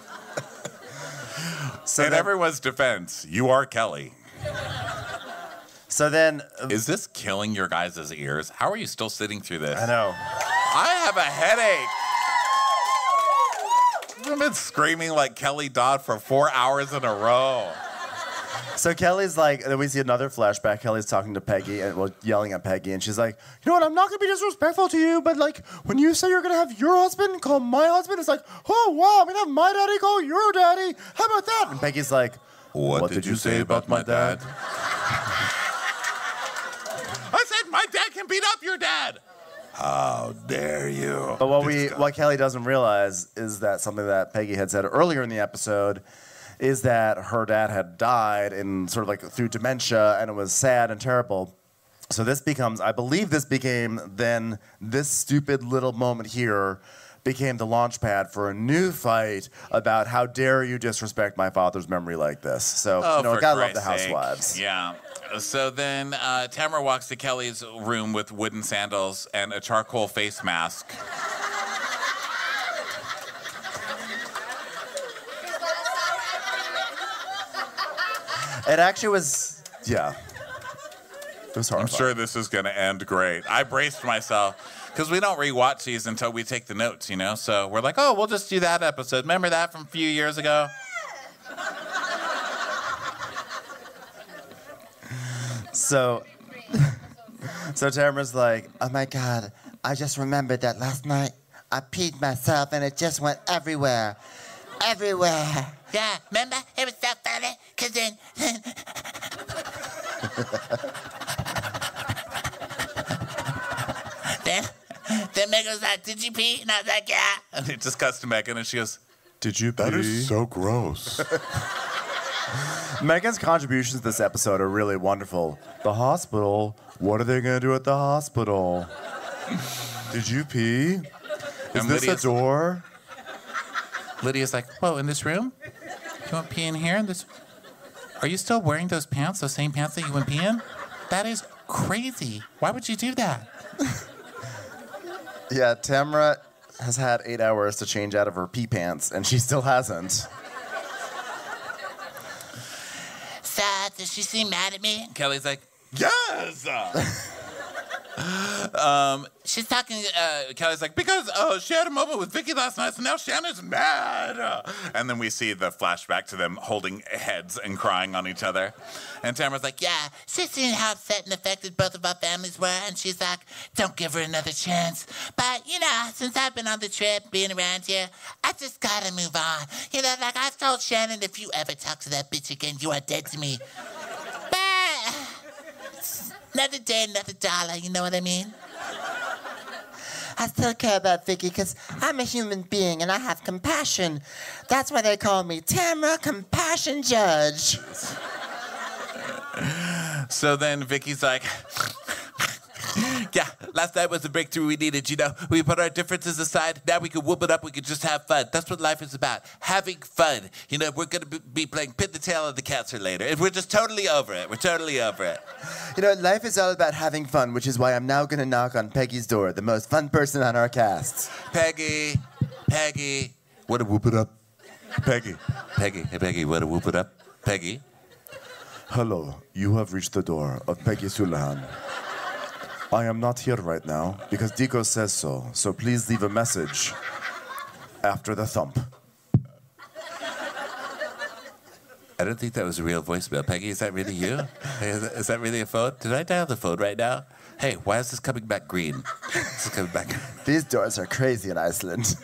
Speaker 2: So
Speaker 1: in
Speaker 2: then-
Speaker 1: everyone's defense, you are Kelly.
Speaker 2: So then, um,
Speaker 1: is this killing your guys' ears? How are you still sitting through this?
Speaker 2: I know.
Speaker 1: I have a headache. I've been screaming like Kelly Dodd for four hours in a row.
Speaker 2: So Kelly's like, then we see another flashback. Kelly's talking to Peggy and well, yelling at Peggy, and she's like, "You know what? I'm not gonna be disrespectful to you, but like, when you say you're gonna have your husband call my husband, it's like, oh wow, I'm gonna have my daddy call your daddy. How about that?" And Peggy's like,
Speaker 1: "What,
Speaker 2: did, you say about my dad?" <laughs>
Speaker 1: I said my dad can beat up your dad. How dare you?
Speaker 2: But what we, what Kelly doesn't realize is that something that Peggy had said earlier in the episode is that her dad had died in sort of like through dementia, and it was sad and terrible. So this becomes, I believe, this became then this stupid little moment here became the launch pad for a new fight about how dare you disrespect my father's memory like this. So
Speaker 1: Oh,
Speaker 2: you know,
Speaker 1: for
Speaker 2: gotta love the
Speaker 1: Christ's sake.
Speaker 2: housewives.
Speaker 1: Yeah. So then uh, Tamara walks to Kelly's room with wooden sandals and a charcoal face mask.
Speaker 2: It actually was, yeah. It was
Speaker 1: I'm sure this is going to end great. I braced myself because we don't rewatch these until we take the notes, you know? So we're like, oh, we'll just do that episode. Remember that from a few years ago?
Speaker 2: So, <laughs> so Tamara's like,
Speaker 5: Oh my God, I just remembered that last night I peed myself and it just went everywhere. Everywhere.
Speaker 6: Yeah, remember? It was so funny. Cause then, <laughs> then, then Meg was like, "Did you pee?" And I was like, "Yeah."
Speaker 1: And it just cuts to Meghan and she goes,
Speaker 2: Did you pee?
Speaker 12: That is so gross. <laughs> <laughs>
Speaker 2: Meghan's contributions to this episode are really wonderful. The hospital. What are they going to do at the hospital? Did you pee? Is
Speaker 1: And
Speaker 2: this
Speaker 1: Lydia's-
Speaker 2: a door?
Speaker 1: Lydia's like, whoa, in this room? You want pee in here? In this? Are you still wearing those pants, those same pants that you went pee in? That is crazy. Why would you do that?
Speaker 2: Yeah, Tamara has had eight hours to change out of her pee pants, and she still hasn't.
Speaker 6: So, does she seem mad at me?
Speaker 1: Kelly's like, yes. <laughs> um,
Speaker 6: She's talking.
Speaker 1: uh, Kelly's like, because uh, she had a moment with Vicki last night, so now Shannon's mad. And then we see the flashback to them holding heads and crying on each other. And Tamara's like, yeah.
Speaker 6: Yeah, she's seen how upset and affected both of our families were, and she's like, don't give her another chance. But, you know, since I've been on the trip, being around here, I just gotta move on. You know, like I've told Shannon, if you ever talk to that bitch again, you are dead to me. But, another day, another dollar, you know what I mean?
Speaker 5: I still care about Vicki because I'm a human being and I have compassion. That's why they call me Tamara Compassion Judge.
Speaker 1: So then Vicki's like, <laughs>
Speaker 6: Yeah, last night was the breakthrough we needed, you know. We put our differences aside, now we can whoop it up, we can just have fun. That's what life is about, having fun. You know, we're gonna be- be playing Pin the Tail of the Cancer later, and we're just totally over it. We're totally over it.
Speaker 2: You know, life is all about having fun, which is why I'm now going to knock on Peggy's door, the most fun person on our cast.
Speaker 6: Peggy, Peggy,
Speaker 1: what a whoop it up. Peggy.
Speaker 6: Peggy, hey Peggy, what a whoop it up. Peggy,
Speaker 2: Hello, you have reached the door of Peggy Sulahian. I am not here right now because Dico says so, so please leave a message after the thump.
Speaker 4: I don't think that was a real voicemail. Peggy, is that really you? Hey, is, that, is that really a phone? Did I dial the phone right now? Hey, why is this coming back green? This is coming back.
Speaker 2: These doors are crazy in Iceland.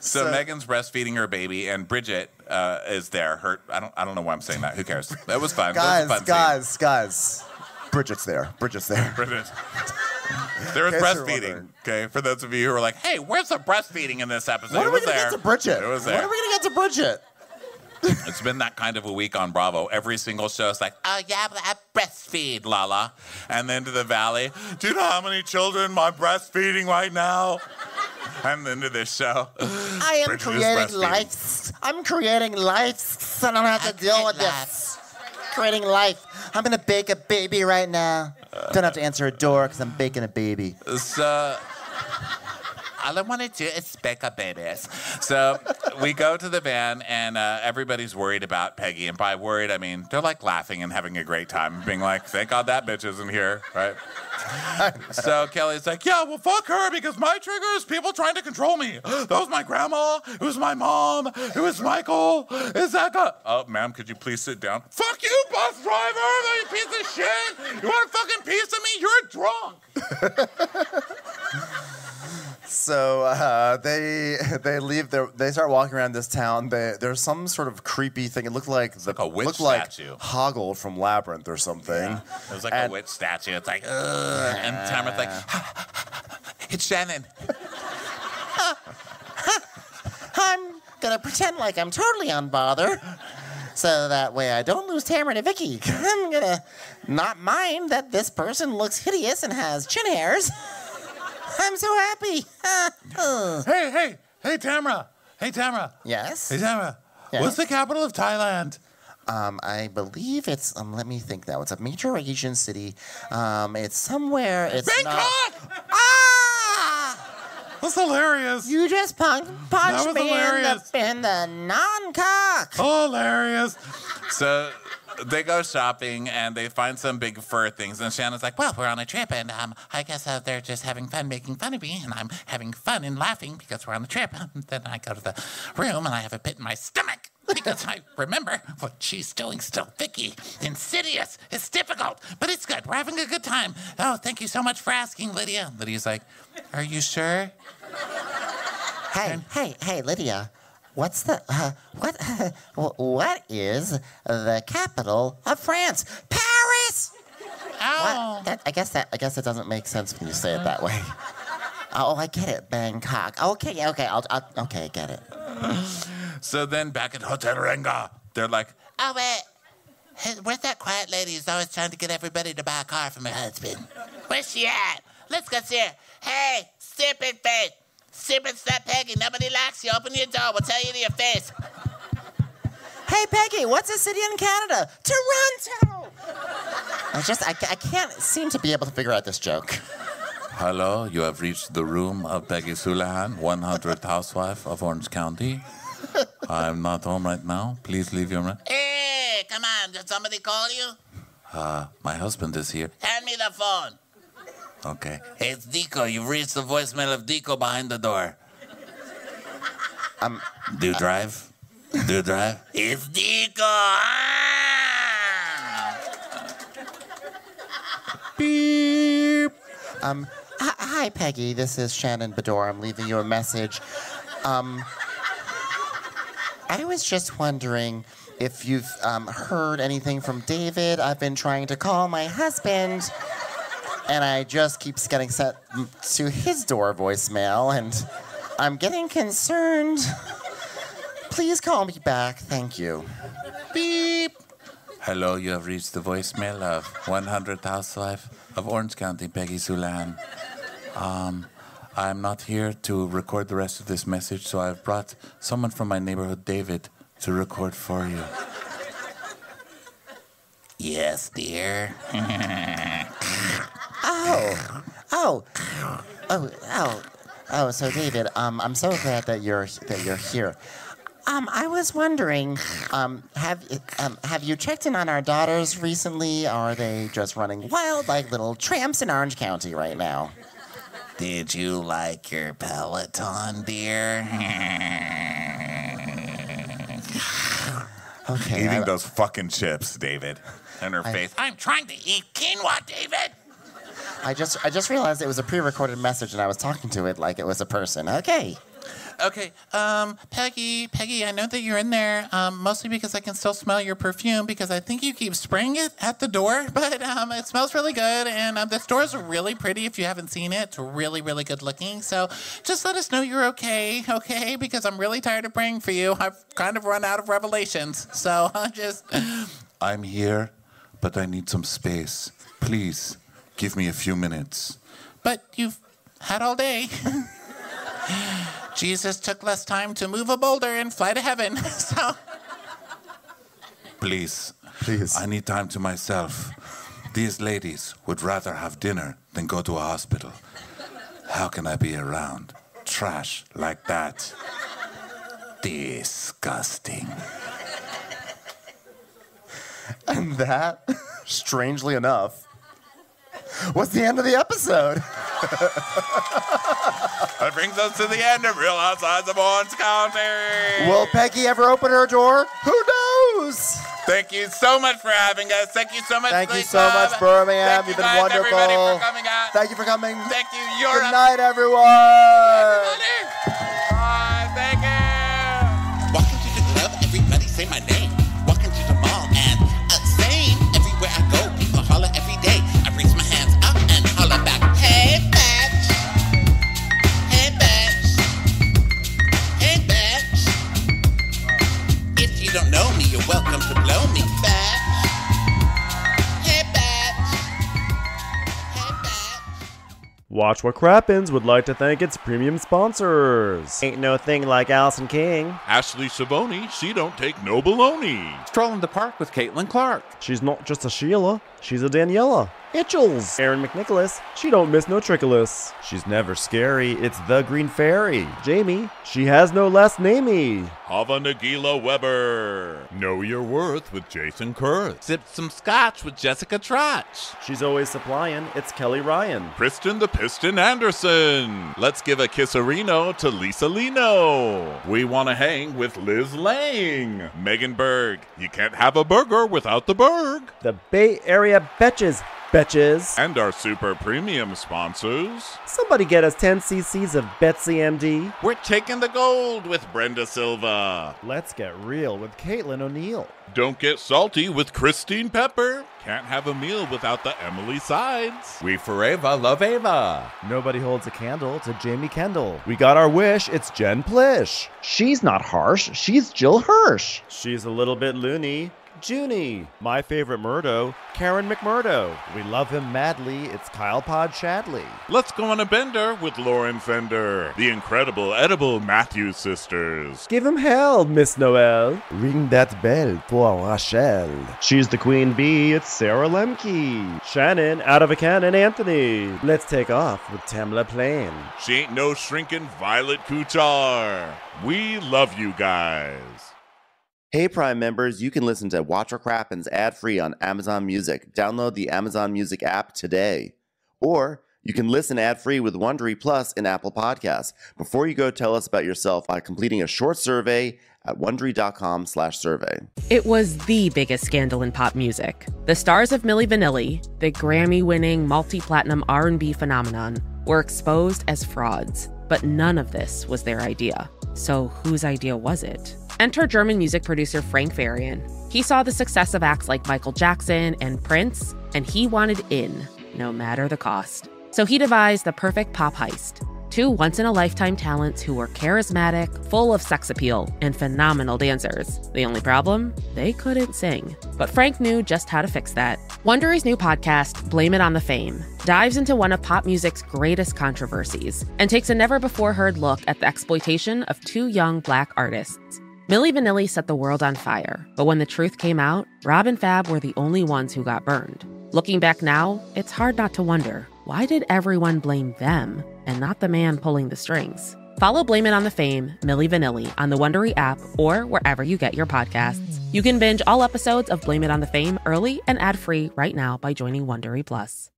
Speaker 1: So, Meghan's breastfeeding her baby, and Bridget uh, is there. Her, I don't, I don't know why I'm saying that. Who cares? That was fun.
Speaker 2: Guys,
Speaker 1: was a fun scene.
Speaker 2: guys, guys. Bridget's there. Bridget's there. <laughs>
Speaker 1: Bridget. There was
Speaker 2: In case you're
Speaker 1: breastfeeding. Okay, for those of you who are like, "Hey, where's the breastfeeding in this episode?"
Speaker 2: When
Speaker 1: it
Speaker 2: are we
Speaker 1: was
Speaker 2: gonna
Speaker 1: there.
Speaker 2: get to Bridget?
Speaker 1: It was there.
Speaker 2: are we gonna get to Bridget? <laughs>
Speaker 1: It's been that kind of a week on Bravo. Every single show is like, "Oh yeah, but I breastfeed, Lala," and then to the Valley. Do you know how many children my breastfeeding right now? And then to this show.
Speaker 5: I am
Speaker 1: Bridget is
Speaker 5: creating
Speaker 1: breastfeeding.
Speaker 5: life. I'm creating life, so I don't have to deal with this. Creating life. I'm gonna bake a baby right now. Don't have to answer a door because I'm baking a baby.
Speaker 1: So all I want to do is bake up babies. So we go to the van, and uh, everybody's worried about Peggy. And by worried, I mean they're like laughing and having a great time, being like, "Thank God that bitch isn't here," right? <laughs> so Kelly's like, "Yeah, well, fuck her because my trigger is people trying to control me. <gasps> That was my grandma. It was my mom. It was Michael. Is that guy? Oh, ma'am, could you please sit down? Fuck you, bus driver. You piece of shit. You want a fucking piece of me? You're drunk. <laughs>
Speaker 2: So uh, they <laughs> they leave. Their, they start walking around this town. They, there's some sort of creepy thing. It looked like the
Speaker 1: like a witch
Speaker 2: looked like
Speaker 1: statue.
Speaker 2: Hoggle from Labyrinth or something.
Speaker 1: It was like
Speaker 2: And-
Speaker 1: a witch statue. It's like, Ugh. and Tamara's like, it's Shannon.
Speaker 5: I'm gonna pretend like I'm totally unbothered. So that way I don't lose Tamara to Vicki. <laughs> I'm gonna not mind that this person looks hideous and has chin hairs. <laughs> I'm so happy. <laughs>
Speaker 1: Hey, hey, hey, Tamara. Hey, Tamara.
Speaker 5: Yes?
Speaker 1: Hey, Tamara.
Speaker 5: Yes?
Speaker 1: What's the capital of Thailand?
Speaker 5: Um, I believe it's. Um, let me think now. It's a major Asian city. Um, it's somewhere. It's not.
Speaker 1: Bangkok!
Speaker 5: Ah!
Speaker 1: That's hilarious.
Speaker 5: You just pun- punched me in the in the non-cock.
Speaker 1: Hilarious. So they go shopping and they find some big fur things. And Shannon's like, well, we're on a trip and um, I guess uh, they're just having fun making fun of me. And I'm having fun and laughing because we're on the trip. And then I go to the room and I have a pit in my stomach. Because I remember what she's doing still. Vicki, insidious. It's difficult, but it's good. We're having a good time. Oh, thank you so much for asking, Lydia. Lydia's like, Are you sure?
Speaker 5: Hey, hey, hey, Lydia. What's the uh, what? <laughs> wh- what is the capital of France? Paris.
Speaker 1: Oh.
Speaker 5: What? That, I guess that I guess it doesn't make sense when you say it that way. <laughs> Oh, I get it. Bangkok. Okay, okay. I'll, I'll okay. I get it.
Speaker 1: So then back at Hotel Rangá, they're like,
Speaker 6: Oh, wait. Hey, where's that quiet lady who's always trying to get everybody to buy a car from her husband? Where's she at? Let's go see her. Hey, stupid face. Stupid step Peggy. Nobody likes you. Open your door. We'll tell you to your face.
Speaker 5: Hey, Peggy. What's a city in Canada? Toronto. I just I, I can't seem to be able to figure out this joke.
Speaker 1: Hello, you have reached the room of Peggy Sulahian, 100th housewife of Orange County. I'm not home right now. Please leave your room.
Speaker 6: Hey, come on. Did somebody call you?
Speaker 1: Uh, my husband is here.
Speaker 6: Hand me the phone.
Speaker 1: Okay.
Speaker 6: Hey, it's Deco. You've reached the voicemail of Deco behind the door.
Speaker 5: Um,
Speaker 1: Do you drive? Do you drive?
Speaker 6: It's Deco. Ah!
Speaker 5: Beep. Um, hi, hi, Peggy. This is Shannon Beador. I'm leaving you a message. Um, I was just wondering if you've um, heard anything from David. I've been trying to call my husband, and I just keeps getting sent to his door voicemail, and I'm getting concerned. Please call me back. Thank you. Beep.
Speaker 1: Hello, you have reached the voicemail of 100th housewife of Orange County, Peggy Sulahian. Um, I'm not here to record the rest of this message, so I've brought someone from my neighborhood, David, to record for you.
Speaker 6: Yes, dear. <laughs>
Speaker 5: Oh, oh, oh, oh, oh. So, David, um, I'm so glad that you're that you're here. Um, I was wondering, um, have um, have you checked in on our daughters recently? Are they just running wild like little tramps in Orange County right now?
Speaker 13: Did you like your Peloton, dear?
Speaker 5: Okay.
Speaker 1: Eating
Speaker 5: I-
Speaker 1: those fucking chips, David. In her
Speaker 5: I-
Speaker 1: face.
Speaker 13: I'm trying to eat quinoa, David.
Speaker 5: I just I just realized it was a pre-recorded message and I was talking to it like it was a person. Okay.
Speaker 13: Okay, um, Peggy, Peggy, I know that you're in there, um, mostly because I can still smell your perfume because I think you keep spraying it at the door, <laughs> but um, it smells really good, and um, this door is really pretty if you haven't seen it. It's really, really good looking. So just let us know you're okay, <laughs> okay? Because I'm really tired of praying for you. I've kind of run out of revelations, so <laughs> I just.
Speaker 12: I'm here, but I need some space. Please, give me a few minutes.
Speaker 13: But you've had all day. <laughs> Jesus took less time to move a boulder and fly to heaven, <laughs> so.
Speaker 12: Please.
Speaker 2: Please.
Speaker 12: I need time to myself. These ladies would rather have dinner than go to a hospital. How can I be around trash like that? Disgusting.
Speaker 2: And that, <laughs> strangely enough, was the end of the episode. <laughs>
Speaker 1: That brings us to the end of Real Housewives of Orange County.
Speaker 2: Will Peggy ever open her door? Who knows?
Speaker 1: Thank you so much for having us. Thank you so much.
Speaker 2: Thank you so much, Birmingham.
Speaker 1: Thank
Speaker 2: You've
Speaker 1: you
Speaker 2: been wonderful.
Speaker 1: Everybody for coming out.
Speaker 2: Thank you for coming.
Speaker 1: Thank you, Europe.
Speaker 2: Good night, everyone.
Speaker 1: Bye.
Speaker 3: Watch What Crappens would like to thank its premium sponsors. Ain't no thing like Allison King.
Speaker 12: Ashley Savoni, she don't take no baloney.
Speaker 1: Strolling the park with Caitlin Clark.
Speaker 3: She's not just a Sheila, she's a Daniela. Itchels. Aaron McNicholas, she don't miss no trickolas. She's never scary, it's the Green Fairy. Jamie, she has no last namey.
Speaker 12: Hava Nagila Weber. Know your worth with Jason Kurth.
Speaker 1: Sip some scotch with Jessica Trotch.
Speaker 3: She's always supplying, it's Kelly Ryan.
Speaker 12: Kristen the Piston Anderson. Let's give a kisserino to Lisa Lino. We want to hang with Liz Lang. Megan Berg. You can't have a burger without the Berg.
Speaker 3: The Bay Area Betches, Betches.
Speaker 12: And our super premium sponsors.
Speaker 3: Somebody get us 10 cc's of Betsy MD.
Speaker 12: We're taking the gold with Brenda Silva.
Speaker 3: Let's get real with Caitlin O'Neill.
Speaker 12: Don't get salty with Christine Pepper. Can't have a meal without the Emily sides.
Speaker 1: We forever love Ava.
Speaker 3: Nobody holds a candle to Jamie Kendall. We got our wish, it's Jen Plish.
Speaker 14: She's not harsh. She's Jill Hirsch.
Speaker 3: She's a little bit loony. Junie. My favorite Murdo, Karen McMurdo. We love him madly, it's Kyle Pod Shadley.
Speaker 12: Let's go on a bender with Lauren Fender, the incredible edible Matthews sisters.
Speaker 3: Give him hell, Miss Noel. Ring that bell for Rachel. She's the queen bee, it's Sarah Lemke. Shannon, out of a cannon, Anthony. Let's take off with Tamla Plain.
Speaker 12: She ain't no shrinking Violet Kuchar. We love you guys.
Speaker 3: Hey Prime members, you can listen to Watch What Crappens ad-free on Amazon Music. Download the Amazon Music app today. Or you can listen ad-free with Wondery Plus in Apple Podcasts. Before you go, tell us about yourself by completing a short survey at wondery.com slash survey.
Speaker 15: It was the biggest scandal in pop music. The stars of Milli Vanilli, the Grammy-winning multi-platinum R&B phenomenon, were exposed as frauds. But none of this was their idea. So whose idea was it? Enter German music producer Frank Farian. He saw the success of acts like Michael Jackson and Prince, and he wanted in, no matter the cost. So he devised the perfect pop heist. Two once in a lifetime talents who were charismatic, full of sex appeal, and phenomenal dancers. The only problem? They couldn't sing. But Frank knew just how to fix that. Wondery's new podcast, Blame It on the Fame, dives into one of pop music's greatest controversies and takes a never before heard look at the exploitation of two young black artists. Milli Vanilli set the world on fire, but when the truth came out, Rob and Fab were the only ones who got burned. Looking back now, it's hard not to wonder why did everyone blame them and not the man pulling the strings? Follow Blame It on the Fame, Milli Vanilli, on the Wondery app or wherever you get your podcasts. You can binge all episodes of Blame It on the Fame early and ad-free right now by joining Wondery Plus.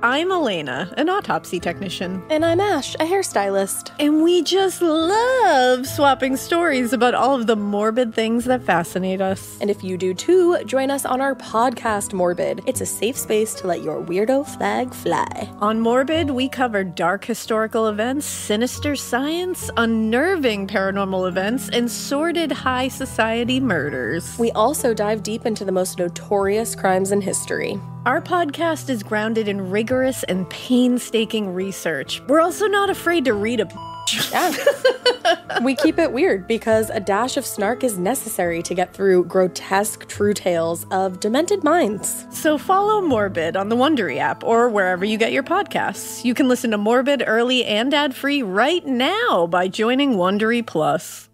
Speaker 16: I'm Elena, an autopsy technician.
Speaker 17: And I'm Ash, a hairstylist.
Speaker 16: And we just love swapping stories about all of the morbid things that fascinate us.
Speaker 17: And if you do too, join us on our podcast, Morbid. It's a safe space to let your weirdo flag fly.
Speaker 16: On Morbid, we cover dark historical events, sinister science, unnerving paranormal events, and sordid high society murders.
Speaker 17: We also dive deep into the most notorious crimes in history.
Speaker 16: Our podcast is grounded in rigorous and painstaking research. We're also not afraid to read a
Speaker 17: yeah. <laughs> we keep it weird because a dash of snark is necessary to get through grotesque true tales of demented minds.
Speaker 16: So follow Morbid on the Wondery app or wherever you get your podcasts. You can listen to Morbid early and ad-free right now by joining Wondery Plus.